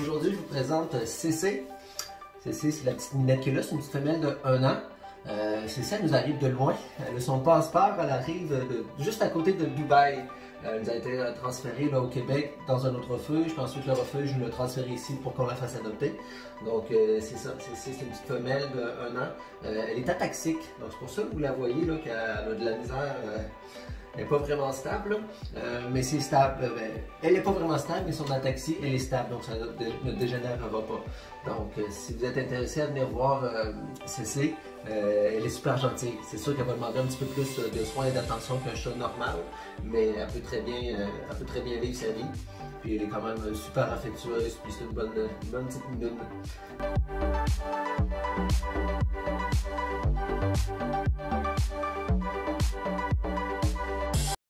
aujourd'hui, je vous présente CC. CC, c'est la petite minette qui est là, c'est une petite femelle de 1 an. Euh, CC, elle nous arrive de loin. Elle a son passeport, elle arrive de, juste à côté de Dubaï. Elle nous a été transférée là, au Québec dans un autre refuge. Puis ensuite, le refuge nous l'a transféré ici pour qu'on la fasse adopter. Donc, euh, c'est ça. C'est une petite femelle de 1 an. Euh, elle est ataxique. Donc, c'est pour ça que vous la voyez qu'elle a de la misère. Euh, elle n'est pas vraiment stable, mais c'est stable. elle n'est pas vraiment stable, mais son ataxie, elle est stable, donc ça ne, dégénérera pas. Donc, si vous êtes intéressé à venir voir CC, elle est super gentille. C'est sûr qu'elle va demander un petit peu plus de soins et d'attention qu'un chat normal, mais elle peut très bien, elle peut très bien vivre sa vie. Puis elle est quand même super affectueuse, puis c'est une bonne, petite minute. Thank you.